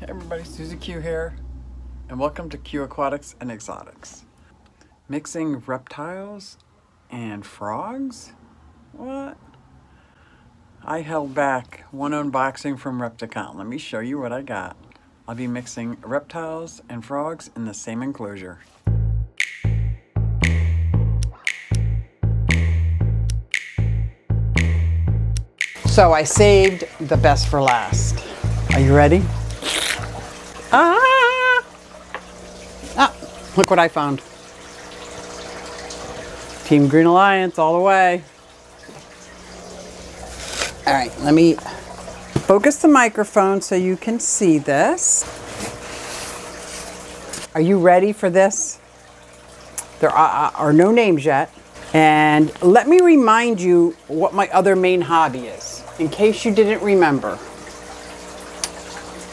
Hey everybody, Susie Q here, and welcome to QueAquatics and Exotics. Mixing reptiles and frogs? What? I held back one unboxing from Repticon. Let me show you what I got. I'll be mixing reptiles and frogs in the same enclosure. So I saved the best for last. Are you ready? Ah! Ah, look what I found. Team Green Alliance all the way. All right, let me focus the microphone so you can see this. Are you ready for this? There are, are no names yet. And let me remind you what my other main hobby is, in case you didn't remember.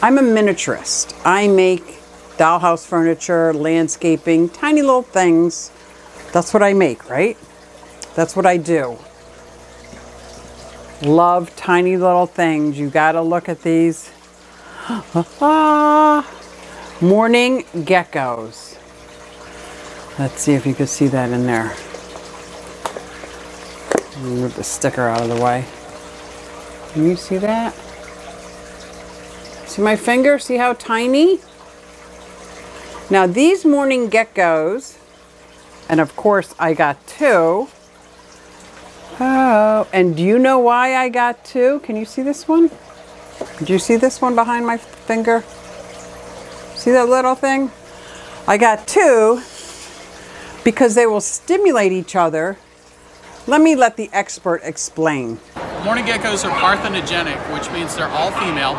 I'm a miniaturist. I make dollhouse furniture, landscaping, tiny little things. That's what I make, right? That's what I do. Love tiny little things. You gotta look at these. Mourning geckos. Let's see if you can see that in there. Move the sticker out of the way. Can you see that? See my finger? See how tiny? Now these mourning geckos, and of course I got two. Oh, and do you know why I got two? Can you see this one? Do you see this one behind my finger? See that little thing? I got two because they will stimulate each other let me let the expert explain. Mourning geckos are parthenogenic, which means they're all female.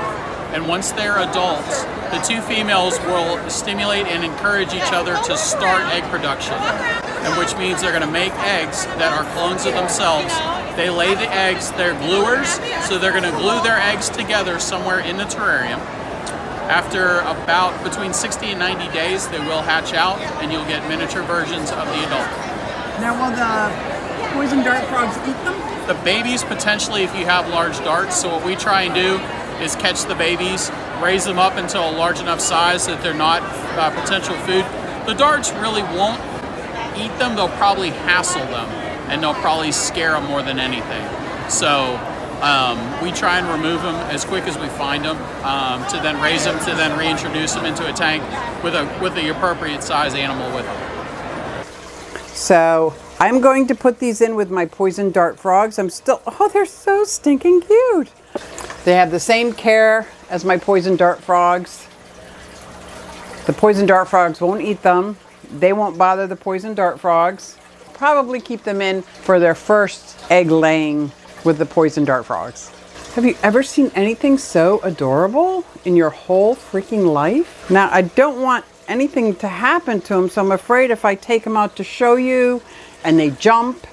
And once they're adults, the two females will stimulate and encourage each other to start egg production. And which means they're going to make eggs that are clones of themselves. They lay the eggs, they're gluers, so they're going to glue their eggs together somewhere in the terrarium. After about between 60 and 90 days, they will hatch out and you'll get miniature versions of the adult. Now, will the poison dart frogs eat them? The babies potentially if you have large darts. So what we try and do is catch the babies, raise them up until a large enough size that they're not uh, potential food. The darts really won't eat them. They'll probably hassle them and they'll probably scare them more than anything. So um, we try and remove them as quick as we find them um, to then raise them to then reintroduce them into a tank with a with the appropriate size animal with them. So I'm going to put these in with my poison dart frogs. I'm still, oh, they're so stinking cute. They have the same care as my poison dart frogs. The poison dart frogs won't eat them. They won't bother the poison dart frogs. Probably keep them in for their first egg laying with the poison dart frogs. Have you ever seen anything so adorable in your whole freaking life? Now, I don't want anything to happen to them, so I'm afraid if I take them out to show you and they jump.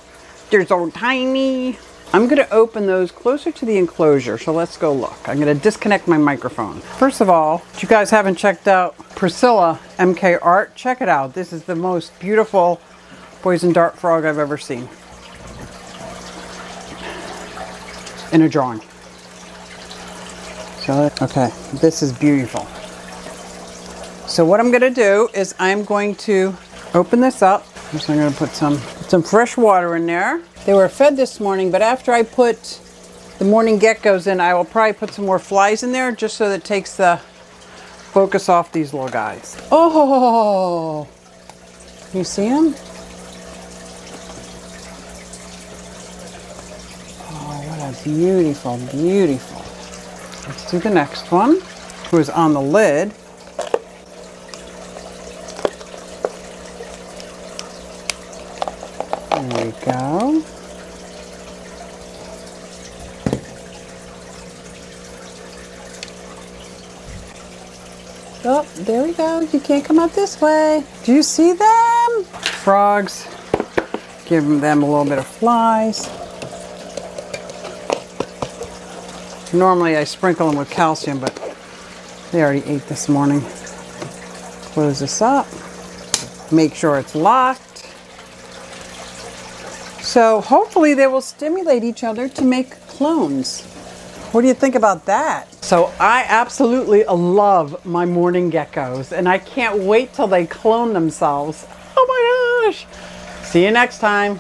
They're so tiny. I'm going to open those closer to the enclosure, so let's go look. I'm going to disconnect my microphone. First of all, if you guys haven't checked out Priscilla MK Art, check it out. This is the most beautiful poison dart frog I've ever seen. In a drawing. So, okay, this is beautiful. So what I'm going to do is I'm going to open this up so I'm going to put some, some fresh water in there. They were fed this morning, but after I put the mourning geckos in, I will probably put some more flies in there just so that takes the focus off these little guys. Oh, you see them? Oh, what a beautiful, beautiful. Let's do the next one, who is on the lid. There we go. Oh, there we go. You can't come up this way. Do you see them? Frogs. Give them a little bit of flies. Normally I sprinkle them with calcium, but they already ate this morning. Close this up. Make sure it's locked. So hopefully they will stimulate each other to make clones. What do you think about that? So I absolutely love my mourning geckos and I can't wait till they clone themselves. Oh my gosh. See you next time.